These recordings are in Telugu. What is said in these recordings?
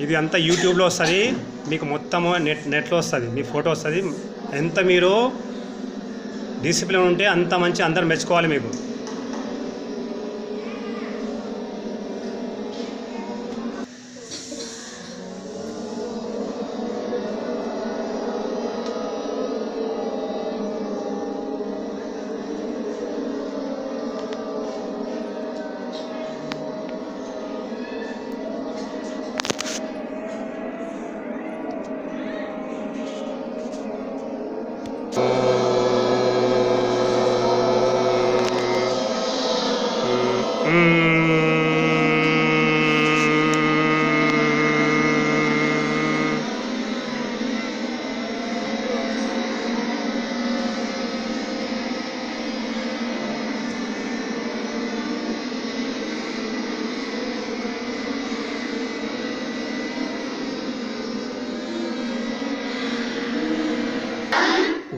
ఇది అంతా యూట్యూబ్లో వస్తుంది. మీకు మొత్తము నెట్ నెట్లో వస్తుంది. మీ ఫోటో వస్తుంది. ఎంత మీరు డిసిప్లిన్ ఉంటే అంత మంచి అందరు మెచ్చుకోవాలి మీకు.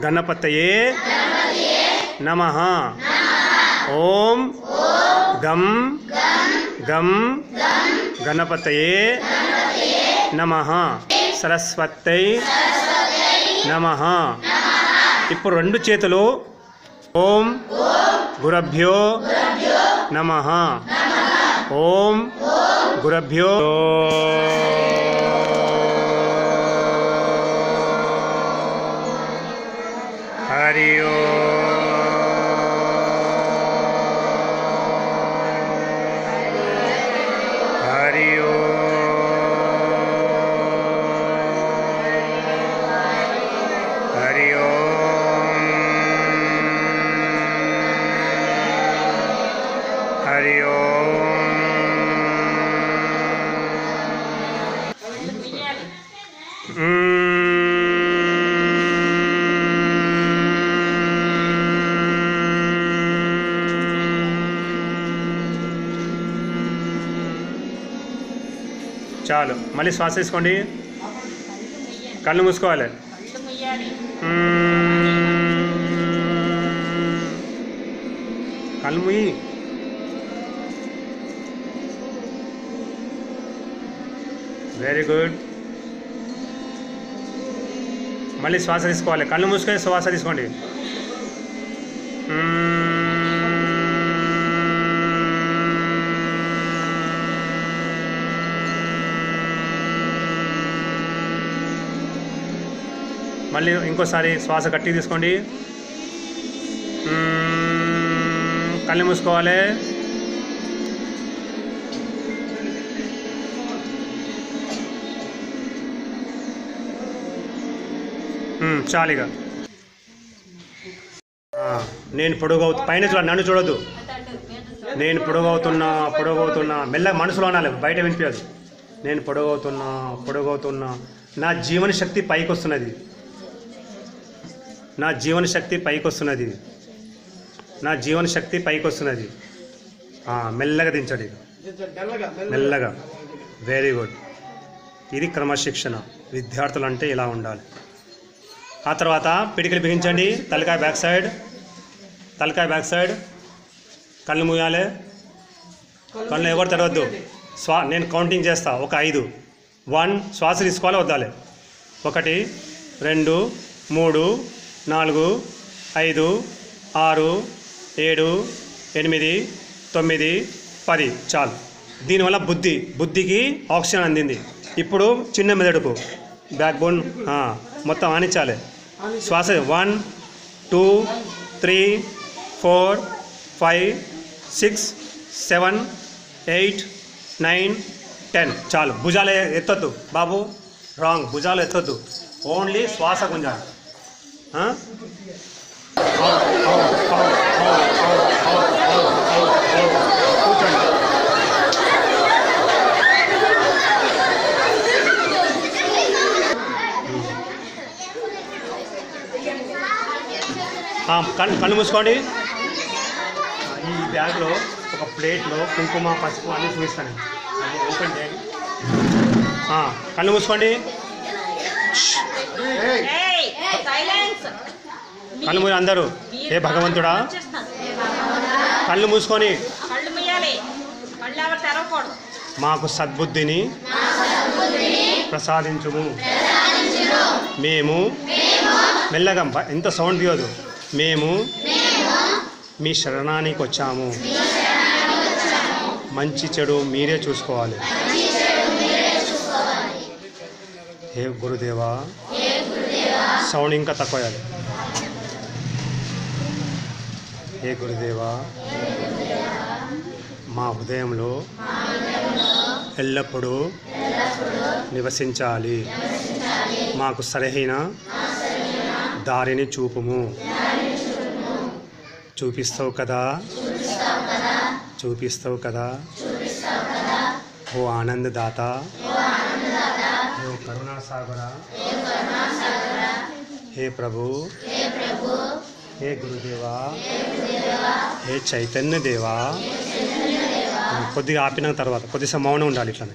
గణపతయే నమ. ఓం గం గం గణపతయే నమ. సరస్వతై నమ. ఇప్పుడు రెండు చేతులు. ఓం గురభ్యో నమ. ఓం గురభ్యో Mario. చాలు. మళ్ళీ శ్వాస తీసుకోండి. కళ్ళు మూసుకోవాలి. కళ్ళు ముయ్యి వెరీ గుడ్. మళ్ళీ శ్వాస తీసుకోవాలి. కళ్ళు మూసుకొని శ్వాస తీసుకోండి. మళ్ళీ ఇంకోసారి శ్వాస గట్టి తీసుకోండి. కళ్ళు మూసుకోవాలి. చాలిగా. నేను పొడుగవు పైన చూడ నన్ను చూడొద్దు. నేను పొడుగవుతున్నా పొడుగవుతున్నా. మెల్ల మనసులో అనాలి బయట వినిపించదు నేను పొడుగవుతున్నా పొడుగవుతున్నా. నా జీవన శక్తి పైకి వస్తున్నది నా జీవన శక్తి పైకి వస్తున్నది నా జీవన శక్తి పైకి మెల్లగా దించండి. మెల్లగా. వెరీ గుడ్ ఇది క్రమశిక్షణ. విద్యార్థులు అంటే ఇలా ఉండాలి. ఆ తర్వాత పిడికిలు బిగించండి. తలకాయ బ్యాక్ సైడ్. తలకాయ బ్యాక్ సైడ్. కళ్ళు మూయాలి. కళ్ళు ఎవరు తెరవద్దు స్వా నేను కౌంటింగ్ చేస్తా. ఒక ఐదు. వన్ శ్వాస తీసుకోవాలి వద్దాలి ఒకటి రెండు మూడు నాలుగు ఐదు ఆరు ఏడు ఎనిమిది తొమ్మిది పది. చాలు. దీనివల్ల బుద్ధి. బుద్ధికి ఆక్సిజన్ అందింది. ఇప్పుడు చిన్న మెదడుకు. బ్యాక్ బోన్ మొత్తం ఆనించాలి. శ్వాస. One two three four five six seven eight nine ten. చాలు. భుజాలు ఎత్తొద్దు. బాబు రాంగ్. భుజాలు ఎత్తొద్దు. ఓన్లీ శ్వాస గుంజాలి. కళ్ళు కళ్ళు మూసుకోండి. ఈ బ్యాగ్లో ఒక ప్లేట్లో కుంకుమ పసుపు అన్నీ చూపిస్తాను. అది ఓపెన్ చేయండి. కళ్ళు మూసుకోండి. కళ్ళు మూసి అందరూ. ఏ భగవంతుడా? కళ్ళు మూసుకొని. మాకు సద్బుద్ధిని ప్రసాదించుము. మేము మెల్లగా. ఎంత సౌండ్ తీయదు మేము మీ శరణానికి వచ్చాము. మంచి చెడు మీరే చూసుకోవాలి. హే గురుదేవా సౌండ్ ఇంకా తక్కువ చేయాలి ఏ గురుదేవా మా హృదయంలో ఎల్లప్పుడూ నివసించాలి. మాకు సరైన దారిని చూపుము. చూపిస్తావు కదా చూపిస్తావు కదా ఓ ఆనందదాత ఓ కరుణా సాగర హే ప్రభు. హే గురుదేవా. హే చైతన్య దేవా. కొద్దిగా ఆపిన తర్వాత కొద్దిగా మౌనం ఉండాలి ఇట్లానే.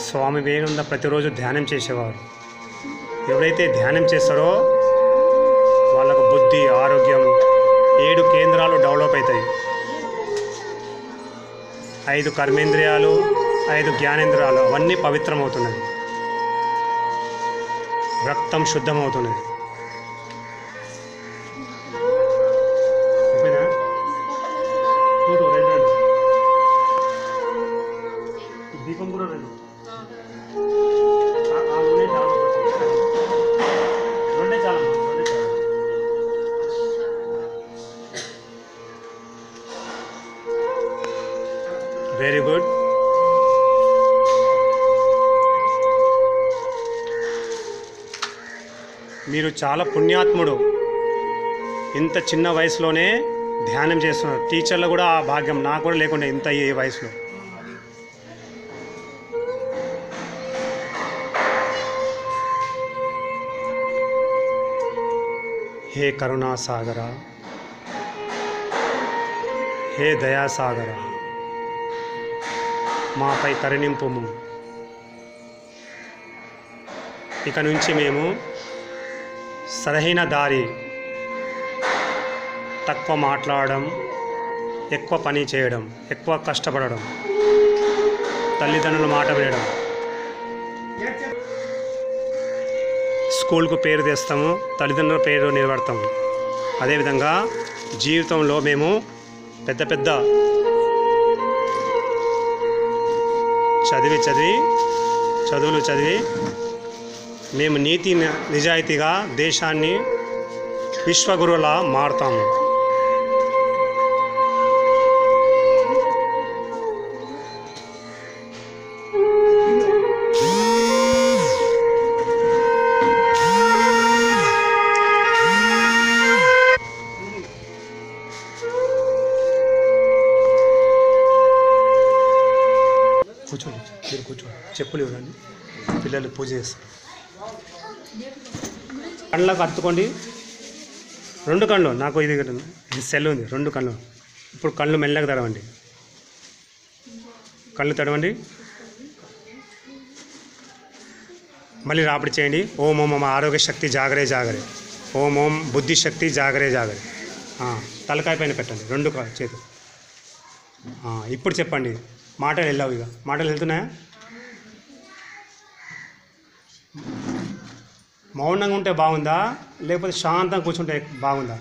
స్వామి వివేకానంద ప్రతిరోజు ధ్యానం చేసేవారు. ఎవరైతే ధ్యానం చేస్తారో వాళ్ళకు బుద్ధి ఆరోగ్యం ఏడు కేంద్రాలు డెవలప్ అవుతాయి. ఐదు కర్మేంద్రియాలు ఐదు జ్ఞానేంద్రాలు అవన్నీ పవిత్రమవుతున్నాయి రక్తం శుద్ధమవుతున్నది. దీపం కూడా రెండు. వెరీ గుడ్ మీరు చాలా పుణ్యాత్ముడు. ఇంత చిన్న వయసులోనే ధ్యానం చేస్తున్నారు. టీచర్లు కూడా ఆ భాగ్యం నాకు కూడా లేకుండా ఇంత ఈ వయసులో. హే కరుణాసాగర హే దయాసాగర మాపై కరుణింపుము. ఇక నుంచి మేము సరైన దారి. తక్కువ మాట్లాడడం ఎక్కువ పని చేయడం ఎక్కువ కష్టపడడం తల్లిదండ్రుల మాట వినడం. స్కూల్కు పేరు తెస్తాము తల్లిదండ్రుల పేరు నిలబడతాము. అదేవిధంగా జీవితంలో మేము పెద్ద పెద్ద చదివి చదివి చదువులు చదివి మేము నీతి నిజాయితీగా దేశాన్ని విశ్వగురువులా మారుతాము. కూర్చోండి మీరు కూర్చోండి. చెప్పులు ఇవ్వండి. పిల్లలు పూజ చేస్తారు. కళ్ళకు అత్తుకోండి రెండు కళ్ళు నాకు ఇది సెల్ ఉంది రెండు కళ్ళు. ఇప్పుడు కళ్ళు మెల్లగా తెరవండి కళ్ళు తెరవండి మళ్ళీ రాపిడి చేయండి. ఓం ఓం ఓం ఆరోగ్య శక్తి జాగరే జాగరే. ఓం ఓం బుద్ధి శక్తి జాగరే జాగరే. తలకాయ పైన పెట్టండి రెండు చేతులు. ఇప్పుడు చెప్పండి. మాటలు వెళ్ళావు ఇక. మాటలు వెళ్తున్నాయా? మౌనంగా ఉంటే బాగుందా? లేకపోతే శాంతంగా కూర్చుంటే బాగుందా?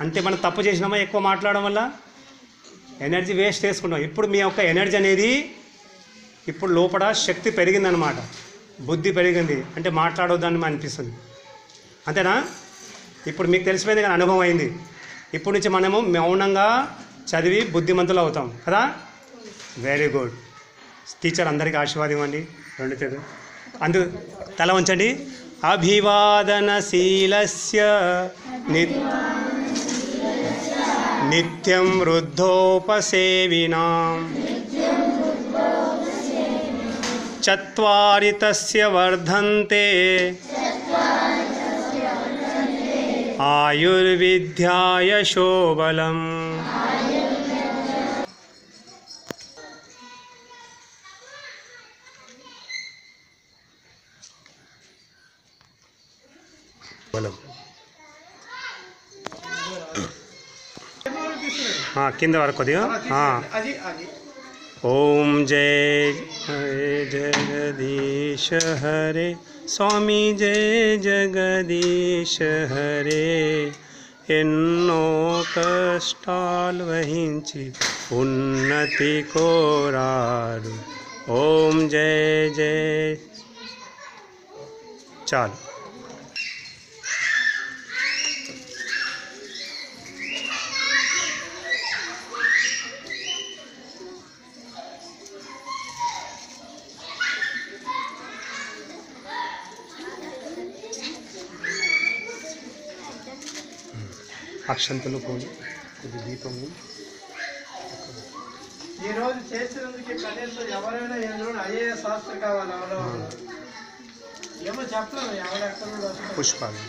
అంటే మనం తప్పు చేసినామా ఎక్కువ మాట్లాడడం వల్ల? ఎనర్జీ వేస్ట్ చేసుకుంటాం ఇప్పుడు మీ యొక్క ఎనర్జీ అనేది ఇప్పుడు లోపల శక్తి పెరిగిందనమాట బుద్ధి పెరిగింది. అంటే మాట్లాడొద్దని అనిపిస్తుంది. అంతేనా? ఇప్పుడు మీకు తెలిసిపోయింది కానీ అనుభవం అయింది. ఇప్పుడు నుంచి మనము మౌనంగా చదివి బుద్ధిమంతులు అవుతాం. కదా? వెరీ గుడ్ టీచర్ అందరికీ ఆశీర్వాదం ఇవ్వండి. రెండు చేతులు. అందు తల ఉంచండి అభివాదనశీలస్య ని నిత్యం వృద్ధోపసేవినా. చత్వారి తస్య వర్ధంతే. ఆయుర్విద్యాయ శోబలం కింద వరకు కొద్దిగా ఆ. అది అది ఓం జయ హరే జగదీశ హరే స్వామి జయ జగదీశ హరే ఎన్నో కష్టాలు వహించి ఉన్నతి కోరాడు ఓం జయ జయ చాలు అక్షంతలు పూలు కొద్ది దీపం ఈ రోజు చేసినందుకు కనీసం ఎవరైనా ఎందులో ఐఏఎస్ శాస్త్ర కావాలి ఎవరో ఏమో చెప్పలేము ఎవరెక్కడ. పుష్పాలు.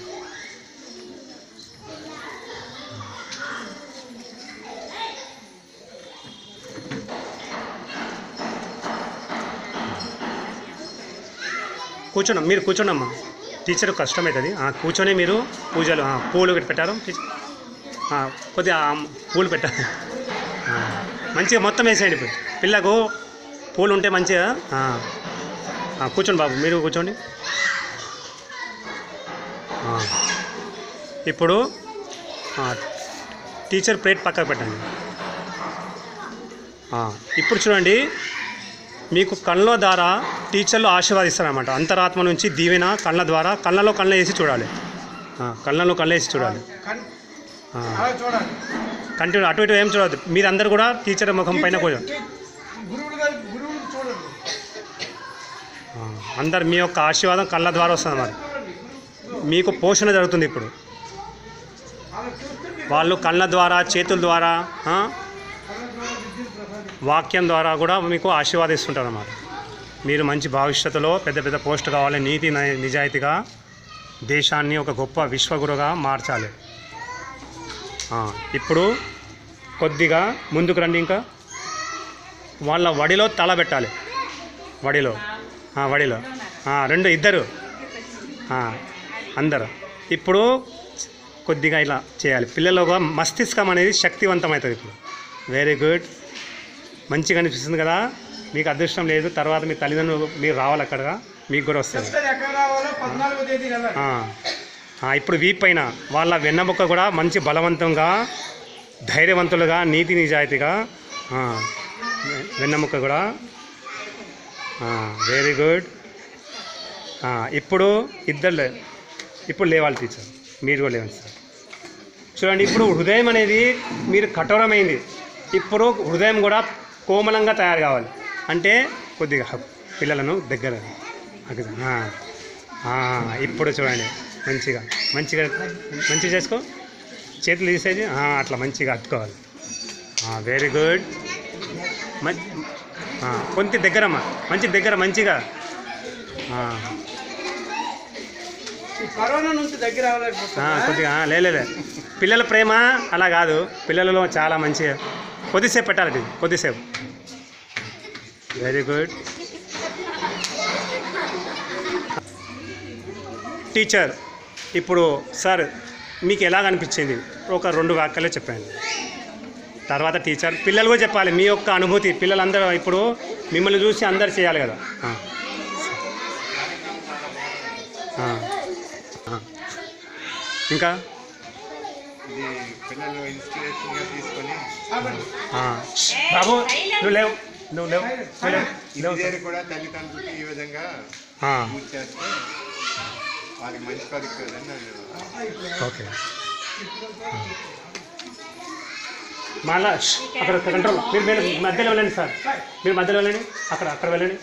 కూర్చోండి మీరు కూర్చోండమ్మా. టీచర్ కష్టమవుతుంది. కూర్చొని మీరు పూజలు పూలు పెట్టి పెట్టారు. టీచర్ కొద్దిగా పూలు పెట్టాలి మంచిగా మొత్తం వేసేయండి ఇప్పుడు. పిల్లకు పూలు ఉంటే మంచిగా కూర్చోండి బాబు మీరు కూర్చోండి. ఇప్పుడు టీచర్ ప్లేట్ పక్కకు పెట్టండి. ఇప్పుడు చూడండి మీకు కళ్ళ ద్వారా టీచర్లు ఆశీర్వాదిస్తారనమాట అంతరాత్మ నుంచి దీవెన కళ్ళ ద్వారా కళ్ళలో కళ్ళ వేసి చూడాలి. కళ్ళలో కళ్ళ వేసి చూడాలి. అలా చూడాలి. కంటిన్యూ అటు ఇటు ఏం చూడద్దు. మీరందరూ కూడా టీచర్ ముఖం పైన కూర్చోండి ఆ, అందరు మీ యొక్క ఆశీర్వాదం కళ్ళ ద్వారా వస్తుంది అన్నమాట. మీకు పోషణ జరుగుతుంది ఇప్పుడు. వాళ్ళు కళ్ళ ద్వారా చేతుల ద్వారా. వాక్యం ద్వారా కూడా మీకు ఆశీర్వాదిస్తుంటారు అన్నమాట. మీరు మంచి భవిష్యత్తులో పెద్ద పెద్ద పోస్ట్ కావాలి నీతి నిజాయితీగా దేశాన్ని ఒక గొప్ప విశ్వగురుగా మార్చాలి. ఇప్పుడు కొద్దిగా ముందుకు రండి ఇంకా. వాళ్ళ వడిలో తల పెట్టాలి. వడిలో. వడిలో. రెండు ఇద్దరు. అందరు. ఇప్పుడు కొద్దిగా ఇలా చేయాలి. పిల్లలు మస్తిష్కం అనేది శక్తివంతమవుతుంది ఇప్పుడు. వెరీ గుడ్ మంచిగా అనిపిస్తుంది కదా? మీకు అదృష్టం లేదు. తర్వాత మీ తల్లిదండ్రులు మీరు రావాలి అక్కడ మీకు కూడా వస్తుంది. ఇప్పుడు వీప్ పైన వాళ్ళ వెన్నముక్క కూడా మంచి బలవంతంగా ధైర్యవంతులుగా నీతి నిజాయితీగా ఆ, వెన్నముక్క కూడా వెరీ గుడ్ ఇప్పుడు ఇద్దరు ఇప్పుడు లేవాలి టీచర్ మీరు కూడా లేవండి సార్ చూడండి ఇప్పుడు హృదయం అనేది మీరు కఠోరమైంది. ఇప్పుడు హృదయం కూడా కోమలంగా తయారు కావాలి. అంటే కొద్దిగా పిల్లలను దగ్గర. ఇప్పుడు చూడండి. మంచిగా మంచిగా మంచిగా చేసుకో. చేతులు తీసేది అట్లా మంచిగా అతుకోవాలి వెరీ గుడ్ కొంత దగ్గరమ్మా. మంచి దగ్గర మంచిగా. కరోనా నుంచి దగ్గర కొద్దిగా ఆ, లే లే, లే. పిల్లల ప్రేమ అలా కాదు. పిల్లలలో చాలా మంచిగా. కొద్దిసేపు పెట్టాలి కొద్దిసేపు. వెరీ గుడ్ టీచర్ ఇప్పుడు సార్ మీకు ఎలాగ అనిపించింది? ఒక రెండు వాక్యాలే చెప్పండి తర్వాత టీచర్ పిల్లలు కూడా చెప్పాలి మీ యొక్క అనుభూతి పిల్లలందరూ ఇప్పుడు మిమ్మల్ని చూసి అందరు చేయాలి కదా. ఇంకా. బాబు నువ్వు లేవు. నువ్వు లేవు. లేవు. కూడా తల్లిదండ్రులకి ఈ విధంగా మంచి ఓకే. మళ్ళా అక్కడ కంట్రోల్ మీరు మీరు మధ్యలో వెళ్ళండి సార్. మీరు మధ్యలో వెళ్ళండి. అక్కడ అక్కడ వెళ్ళండి.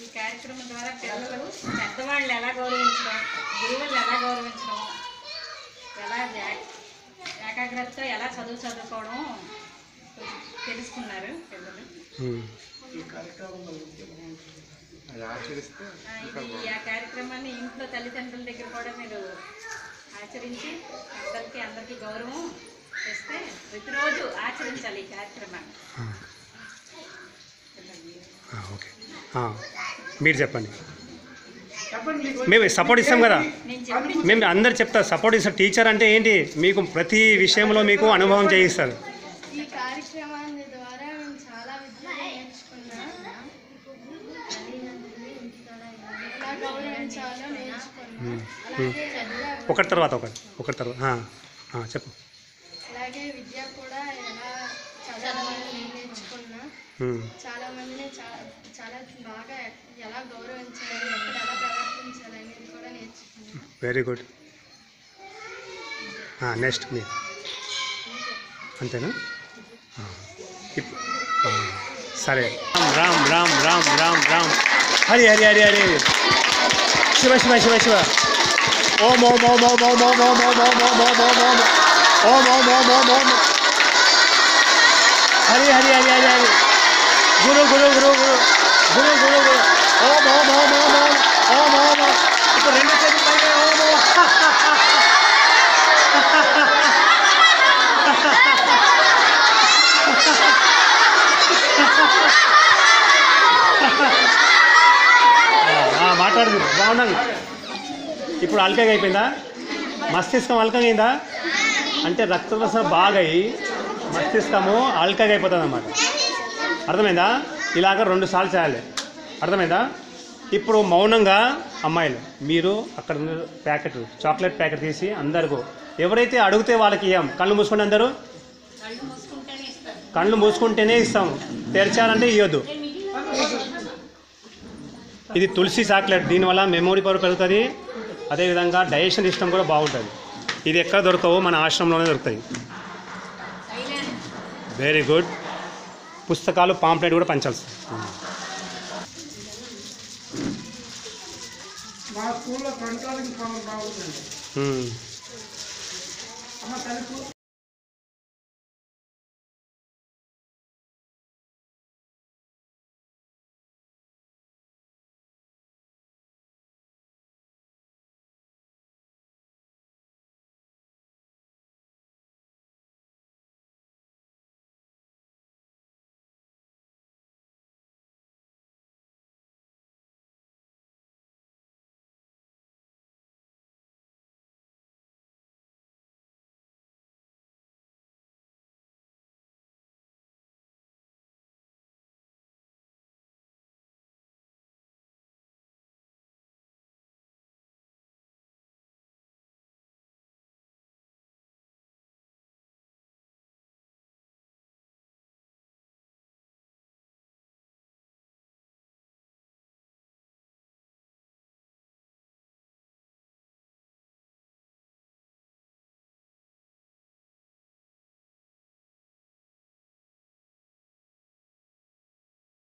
ఈ కార్యక్రమం ద్వారా పిల్లలు పెద్దవాళ్ళు ఎలా గౌరవించడం ఎలా గౌరవించడం ఎలా ఏకాగ్రతతో ఎలా చదువు చదువుకోవడం తెలుసుకున్నారు పిల్లలు. ఉమ్. ఈ కార్యక్రమం ఇది ఆ కార్యక్రమాన్ని ఇంట్లో తల్లిదండ్రుల దగ్గర కూడా మీరు ఆచరించి అందరికీ అందరికీ గౌరవం ఇస్తే ప్రతిరోజు ఆచరించాలి ఈ కార్యక్రమాన్ని. ఓకే. ఆ, మీరు చెప్పండి. మేము సపోర్ట్ ఇస్తాం కదా. మేము అందరు చెప్తారు సపోర్ట్ ఇస్తారు. టీచర్ అంటే ఏంటి? మీకు ప్రతి విషయంలో మీకు అనుభవం చేయిస్తారు ఈ అలాగే చదువు ఒకటి తర్వాత ఒకటి ఒకటి తర్వాత. ఆ, ఆ, చెప్పు. అలాగే విద్య కూడా ఎలా చదవాలని నేను నేర్చుకున్నా. ఉమ్, చాలా మందిని చాలా చాలా బాగా ఎలా గౌరవించాలి ఎక్కడ ఎలా ప్రవర్తించాలి అనేది కూడా నేర్చుకున్నాను వెరీ గుడ్ నెక్స్ట్ మీ. అంతేనా? ఆ, ఇప్- ఆ, సరే. రామ్ రామ్ రామ్ రామ్ రామ్. హరి హరి హరి హరి. శివ శివ శివ శివ. ఓం ఓం ఓం ఓం ఓం ఓం ఓం ఓం ఓం ఓం ఓం ఓం ఓం ఓం ఓం ఓం ఓం ఓం హరి హరి హరి హరి హరి గురు గురు గురు గురు గురు గురు గురు ఓం ఓం ఓం ఓం ఓం ఓం ఓం ఓం ఇప్పుడు రెండు చేతులు పైకి ఓం ఓం మాట్లాడదు బాగున్నది ఇప్పుడు అల్కగా అయిపోయిందా? మస్తిష్కం అల్కగా అయిందా అంటే రక్త ప్రసరణ బాగా అయ్యి మస్తిష్కము అల్కగా అయిపోతుంది అన్నమాట అర్థమైందా? ఇలాగ రెండు సార్లు చేయాలి. అర్థమైందా? ఇప్పుడు మౌనంగా అమ్మాయిలు మీరు అక్కడ ప్యాకెట్ చాక్లెట్ ప్యాకెట్ తీసి అందరికీ ఎవరైతే అడిగితే వాళ్ళకి ఇవ్వం కళ్ళు మూసుకోండి అందరూ. కళ్ళు మూసుకుంటేనే ఇస్తాం. తెరిచారంటే ఇవ్వద్దు ఇది తులసి చాక్లెట్ దీనివల్ల మెమొరీ పవర్ పెరుగుతుంది. అదేవిధంగా డైజెషన్ సిస్టమ్ కూడా బాగుంటుంది. ఇది ఎక్కడ దొరకవు మన ఆశ్రమంలోనే దొరుకుతాయి. వెరీ గుడ్ పుస్తకాలు పాంప్లెట్ కూడా పంచాల్సి మా స్కూల్లో